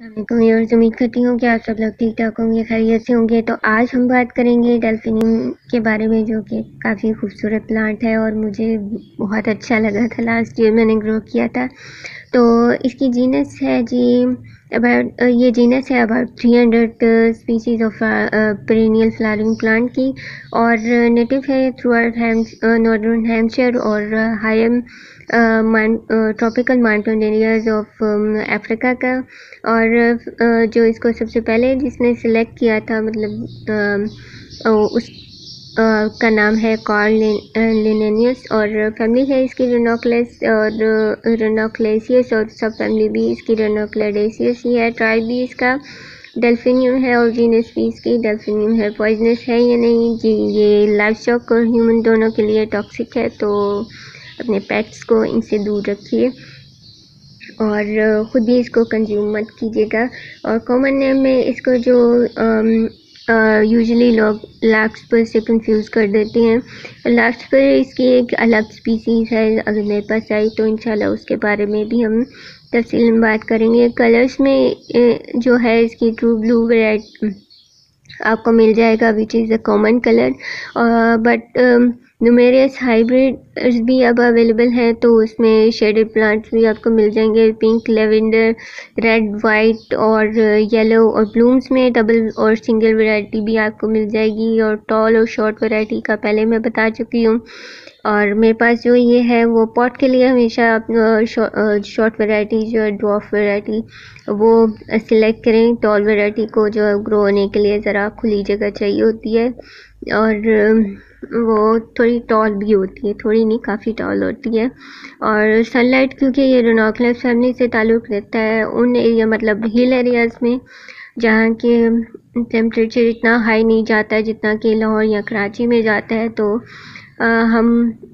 Viewers उम्मीद करती हूँ कि आप सब लोग ठीक ठाक होंगे, खैरियत से होंगे। तो आज हम बात करेंगे डेल्फिनियम के बारे में, जो कि काफ़ी खूबसूरत प्लांट है और मुझे बहुत अच्छा लगा था। लास्ट ईयर मैंने ग्रो किया था। तो इसकी जीनस है जी अबाउट ये जीनस है about three hundred species of perennial flowering plant की और नेटिव है थ्रू आउट नॉर्दर्न हेम्पशर और high tropical mountain areas of Africa का और जो इसको सबसे पहले जिसने सेलेक्ट किया था मतलब उस का नाम है कॉल लिनेनियस और फैमिली है इसकी रेनोक्लेस और रेनोक्लेसियस और सब फैमिली भी इसकी रेनोक्लेडेसियस ही है। ट्राइब भी इसका डेल्फिनियम है और जीनस भी इसकी डेल्फिनियम है। पॉइजनस है या नहीं, जी, ये लाइफ स्टॉक और ह्यूमन दोनों के लिए टॉक्सिक है तो अपने पेट्स को इनसे दूर रखिए और ख़ुद भी इसको कंज्यूम मत कीजिएगा। और कॉमन नेम में इसको जो यूजुअली लोग लैक्स पर से कंफ्यूज कर देते हैं। लैक्स पर इसकी एक अलग स्पीसीज़ है, अगर मेरे पास आई तो इंशाल्लाह उसके बारे में भी हम तफसील में बात करेंगे। कलर्स में जो है इसकी ट्रू ब्लू रेड आपको मिल जाएगा which is a common colour but numerous hybrid भी अब अवेलेबल हैं तो उसमें शेडेड प्लांट्स भी आपको मिल जाएँगे। पिंक लेवेंडर रेड वाइट और येलो और ब्लूम्स में डबल और सिंगल वैरायटी भी आपको मिल जाएगी। और टॉल और शॉर्ट वैरायटी का पहले मैं बता चुकी हूँ। और मेरे पास जो ये है, वो पॉट के लिए हमेशा आप शॉर्ट वैरायटी जो है ड्रॉफ वैरायटी वो सिलेक्ट करें। टॉल वैरायटी को जो है ग्रो होने के लिए ज़रा खुली जगह चाहिए होती है। और वो थोड़ी टॉल भी होती है थोड़ी नहीं काफ़ी टॉल होती है। और सनलाइट क्योंकि ये रोनोक्लस फैमिली से ताल्लुक़ रहता है उन एरिया मतलब हिल एरियाज़ में जहाँ के टेम्परेचर इतना हाई नहीं जाता है जितना कि लाहौर या कराची में जाता है तो आ, हम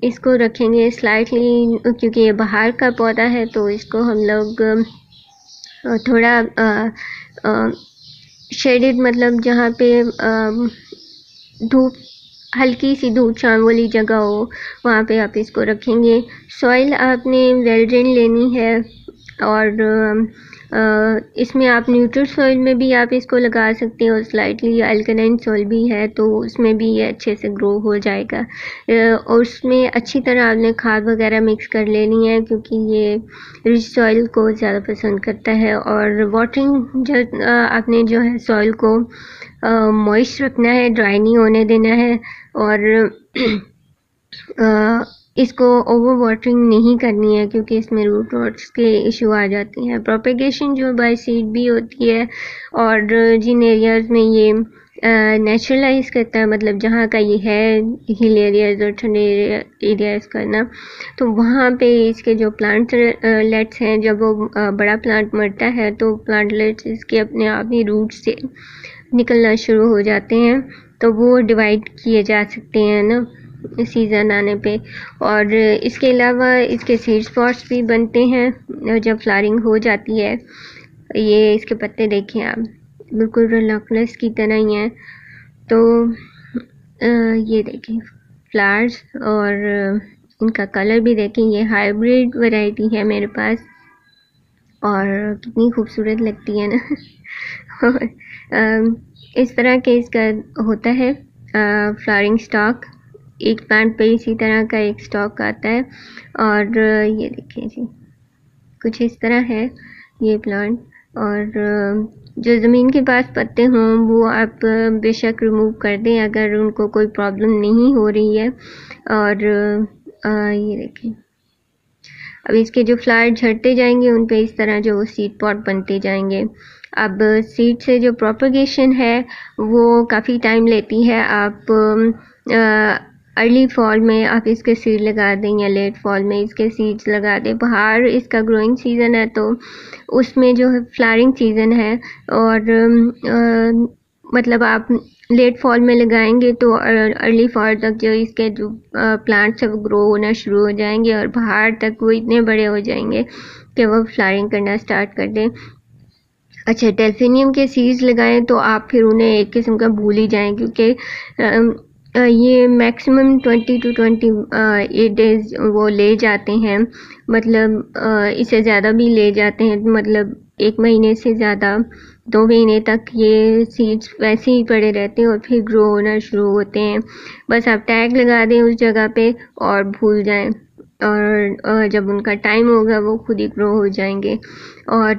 इसको रखेंगे स्लाइटली क्योंकि ये बाहर का पौधा है तो इसको हम लोग थोड़ा शेडेड मतलब जहाँ पे धूप, हल्की सी धूप छाँव वाली जगह हो, वहाँ पे आप इसको रखेंगे। सॉइल आपने वेल ड्रेन लेनी है और इसमें आप न्यूट्रल सॉइल में भी आप इसको लगा सकते हैं और स्लाइटली अल्कलाइन सॉइल भी है तो उसमें भी ये अच्छे से ग्रो हो जाएगा। और उसमें अच्छी तरह आपने खाद वगैरह मिक्स कर लेनी है, क्योंकि ये रिच सॉइल को ज़्यादा पसंद करता है। और वाटरिंग जो आपने जो है सॉइल को मॉइस्ट रखना है ड्राई नहीं होने देना है। और इसको ओवर वाटरिंग नहीं करनी है क्योंकि इसमें रूट रॉट्स के इशू आ जाते हैं। प्रोपेगेशन जो बाय सीड भी होती है और जिन एरियाज़ में ये नेचुरलाइज करता है मतलब जहाँ का ये है हिल एरियाज़ और ठंडे एरियाज़ का ना तो वहाँ पे इसके जो प्लांट लेट्स हैं, जब वो बड़ा प्लांट मरता है तो प्लांट लेट्स इसके अपने आप ही रूट से निकलना शुरू हो जाते हैं। तो वो डिवाइड किए जा सकते हैं ना। सीज़न आने पे। और इसके अलावा इसके सीड स्पॉट्स भी बनते हैं, जब फ्लारिंग हो जाती है। ये इसके पत्ते देखें आप। बिल्कुल रनकलेस की तरह ही हैं। तो ये देखें फ्लावर्स और इनका कलर भी देखें। ये हाइब्रिड वैरायटी है मेरे पास। और कितनी खूबसूरत लगती है ना। इस तरह के इसका होता है फ्लावरिंग स्टॉक एक प्लांट पे इसी तरह का एक स्टॉक आता है। और ये देखिए जी कुछ इस तरह है ये प्लांट और जो ज़मीन के पास पत्ते हों वो आप बेशक रिमूव कर दें अगर उनको कोई प्रॉब्लम नहीं हो रही है। और ये देखें अब इसके जो फ्लावर झड़ते जाएँगे उन पे इस तरह जो सीड पॉट बनते जाएँगे। अब सीड से जो प्रोपगेशन है वो काफ़ी टाइम लेती है। आप आ, अर्ली फॉल में आप इसके सीड लगा दें या लेट फॉल में इसके सीड्स लगा दें। बाहर इसका ग्रोइंग सीज़न है तो उसमें जो है फ्लारिंग सीज़न है और आ, मतलब आप लेट फॉल में लगाएँगे तो अर्ली फॉल तक जो इसके जो प्लांट्स है वो ग्रो होना शुरू हो जाएँगे और बाहर तक वो इतने बड़े हो जाएँगे कि वो फ्लारिंग करना स्टार्ट कर दें। अच्छा टेल्फिनियम के सीड्स लगाएँ तो आप फिर उन्हें एक किस्म का भूल ही जाएँ क्योंकि ये maximum twenty two twenty eight days वो ले जाते हैं। मतलब इससे ज़्यादा भी ले जाते हैं। मतलब एक महीने से ज़्यादा दो महीने तक ये सीड्स वैसे ही पड़े रहते हैं और फिर ग्रो होना शुरू होते हैं। बस आप टैग लगा दें उस जगह पे और भूल जाएँ। और, जब उनका टाइम होगा वो खुद ही ग्रो हो जाएँगे। और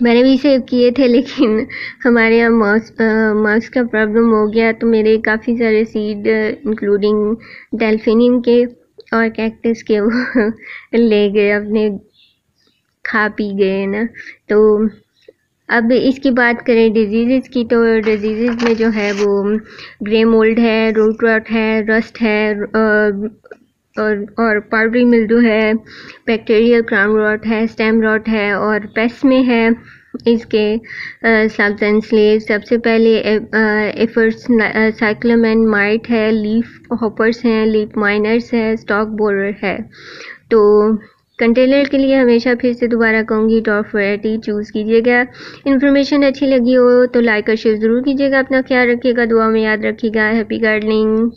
मैंने भी सेव किए थे, लेकिन हमारे यहाँ मास्क मास्क का प्रॉब्लम हो गया। तो मेरे काफ़ी सारे सीड इंक्लूडिंग डेल्फिनियम के और कैक्टस के वो ले गए, अपने खा पी गए ना? तो अब इसकी बात करें डिज़ीज़ की तो डिज़ीज़ में जो है वो ग्रे मोल्ड है रूट रॉट है रस्ट है और और पाउडरी मिल्डू है बैक्टीरियल क्राउन रॉट है स्टेम रॉट है और पेस्ट में है इसके सब्सटेंस सबसे पहले एफर्ट्स साइक्लोमैन माइट है लीफ हॉपर्स हैं लीफ माइनर्स है स्टॉक बोरर है। तो कंटेनर के लिए हमेशा फिर से दोबारा कहूँगी टॉप वैरायटी चूज़ कीजिएगा। इन्फॉर्मेशन अच्छी लगी हो तो लाइक और शेयर ज़रूर कीजिएगा। अपना ख्याल रखिएगा दुआ में याद रखिएगा। Happy gardening